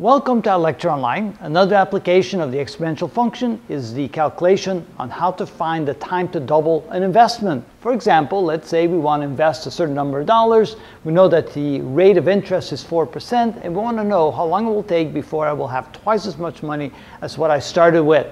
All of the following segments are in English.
Welcome to ilectureonline. Another application of the exponential function is the calculation on how to find the time to double an investment. For example, let's say we want to invest a certain number of dollars. We know that the rate of interest is 4% and we want to know how long it will take before I will have twice as much money as what I started with.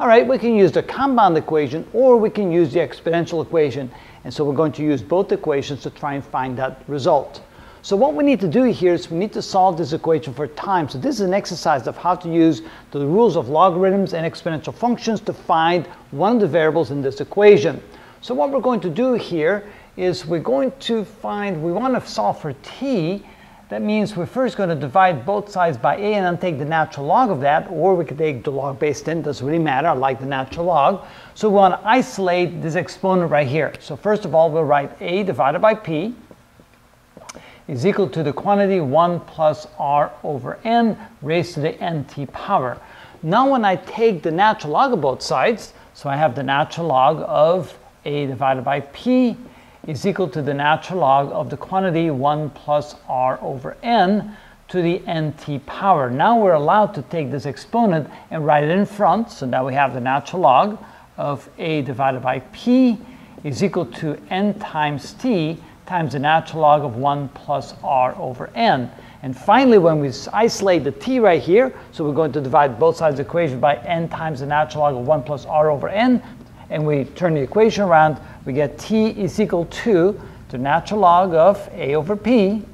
All right, we can use the compound equation or we can use the exponential equation. And so we're going to use both equations to try and find that result. So what we need to do here is we need to solve this equation for time. So this is an exercise of how to use the rules of logarithms and exponential functions to find one of the variables in this equation. So what we're going to do here is we're going to find, we want to solve for t. That means we're first going to divide both sides by a and then take the natural log of that, or we could take the log base ten, doesn't really matter, I like the natural log. So we want to isolate this exponent right here. So first of all, we'll write a divided by p is equal to the quantity 1 plus r over n raised to the nt power. Now when I take the natural log of both sides, so I have the natural log of a divided by p is equal to the natural log of the quantity 1 plus r over n to the nt power. Now we're allowed to take this exponent and write it in front, so now we have the natural log of a divided by p is equal to n times t times the natural log of 1 plus r over n. And finally, when we isolate the t right here, so we're going to divide both sides of the equation by n times the natural log of 1 plus r over n, and we turn the equation around, we get t is equal to the natural log of a over p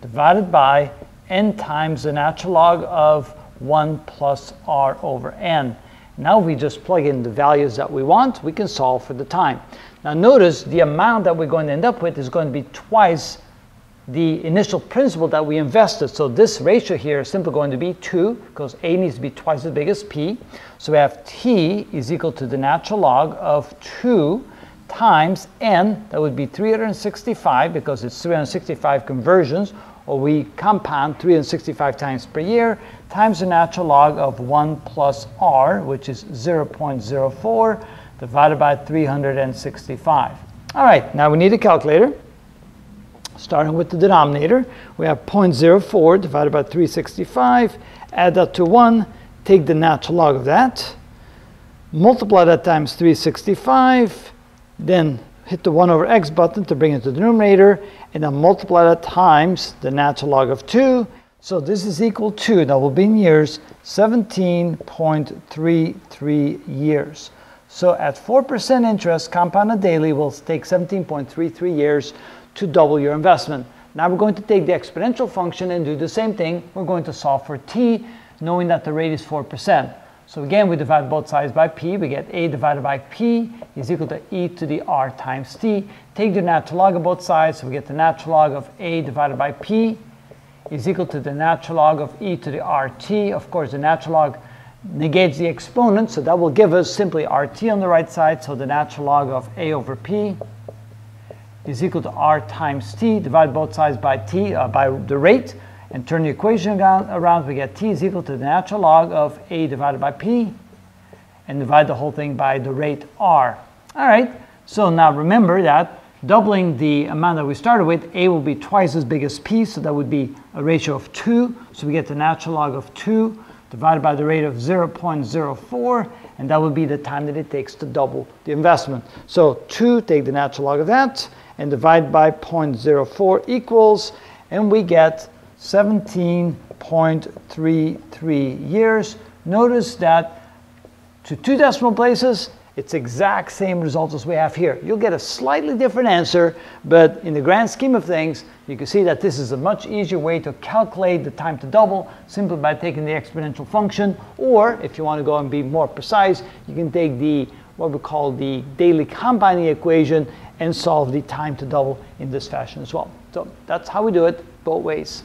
divided by n times the natural log of 1 plus r over n. Now we just plug in the values that we want, we can solve for the time. Now notice the amount that we're going to end up with is going to be twice the initial principal that we invested. So this ratio here is simply going to be 2 because A needs to be twice as big as P. So we have T is equal to the natural log of 2 times N, that would be 365 because it's 365 conversions, we compound 365 times per year, times the natural log of 1 plus R, which is 0.04 divided by 365. All right, now we need a calculator. Starting with the denominator, we have 0.04 divided by 365. Add that to 1, take the natural log of that. Multiply that times 365. Then hit the 1 over x button to bring it to the numerator. And then multiply that times the natural log of 2. So this is equal to, that will be in years, 17.33 years. So at 4% interest compounded daily will take 17.33 years to double your investment. Now we're going to take the exponential function and do the same thing. We're going to solve for t, knowing that the rate is 4%. So again, we divide both sides by p. We get a divided by p is equal to e to the r times t. Take the natural log of both sides. So we get the natural log of a divided by p is equal to the natural log of e to the rt. Of course, the natural log negates the exponent, so that will give us simply rt on the right side, so the natural log of a over p is equal to r times t, divide both sides by t, uh, by the rate, and turn the equation around, we get t is equal to the natural log of a divided by p, and divide the whole thing by the rate r. All right, so now remember that doubling the amount that we started with, a will be twice as big as p, so that would be a ratio of 2, so we get the natural log of 2 divided by the rate of 0.04, and that would be the time that it takes to double the investment. So 2, take the natural log of that, and divide by 0.04 equals, and we get 17.33 years. Notice that to two decimal places, it's exact same results as we have here. You'll get a slightly different answer, but in the grand scheme of things, you can see that this is a much easier way to calculate the time to double simply by taking the exponential function. Or if you want to go and be more precise, you can take the what we call the daily compounding equation and solve the time to double in this fashion as well. So that's how we do it both ways.